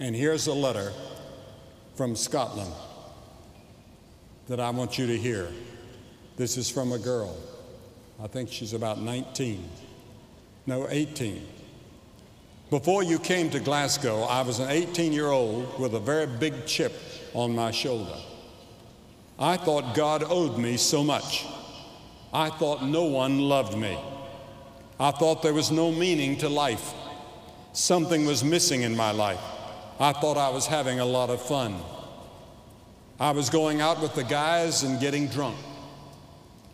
And here's a letter from Scotland that I want you to hear. This is from a girl. I think she's about 19. No, 18. Before you came to Glasgow, I was an 18 year old with a very big chip on my shoulder. I thought God owed me so much. I thought no one loved me. I thought there was no meaning to life. Something was missing in my life. I thought I was having a lot of fun. I was going out with the guys and getting drunk.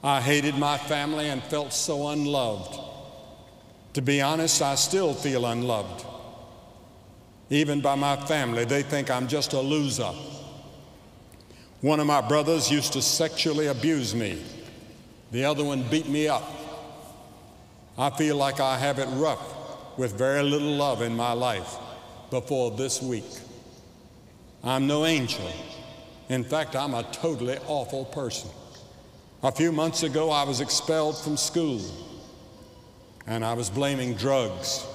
I hated my family and felt so unloved. To be honest, I still feel unloved. Even by my family, they think I'm just a loser. One of my brothers used to sexually abuse me, the other one beat me up. I feel like I have it rough with very little love in my life before this week. I'm no angel. In fact, I'm a totally awful person. A few months ago, I was expelled from school and I was blaming drugs.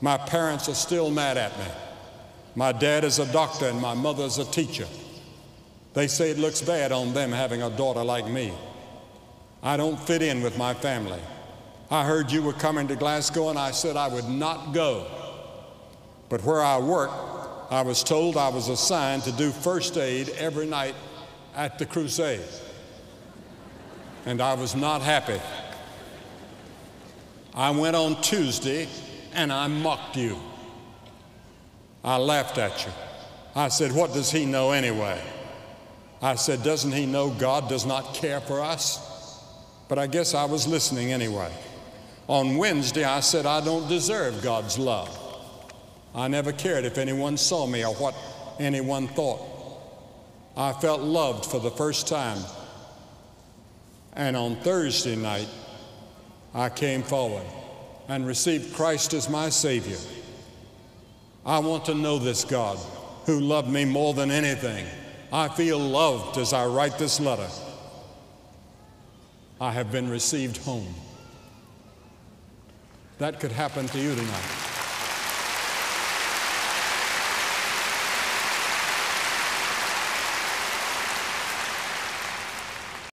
My parents are still mad at me. My dad is a doctor and my mother's a teacher. They say it looks bad on them having a daughter like me. I don't fit in with my family. I heard you were coming to Glasgow and I said I would not go. But where I work, I was told I was assigned to do first aid every night at the crusade. And I was not happy. I went on Tuesday and I mocked you. I laughed at you. I said, What does he know anyway? I said, Doesn't he know God does not care for us? But I guess I was listening anyway. On Wednesday, I said, I don't deserve God's love. I never cared if anyone saw me or what anyone thought. I felt loved for the first time. And on Thursday night, I came forward and received Christ as my Savior. I want to know this God who loved me more than anything. I feel loved as I write this letter. I have been received home. That could happen to you tonight.